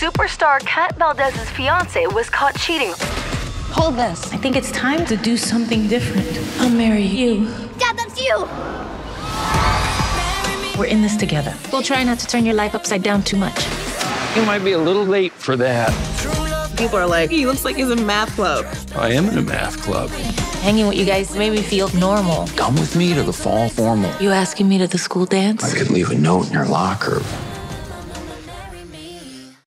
superstar Kat Valdez's fiance was caught cheating. Hold this. I think it's time to do something different. I'll marry you. Dad, that's you! We're in this together. We'll try not to turn your life upside down too much. You might be a little late for that. People are like, he looks like he's in math club. I am in a math club. Hanging with you guys made me feel normal. Come with me to the fall formal. You asking me to the school dance? I could leave a note in your locker.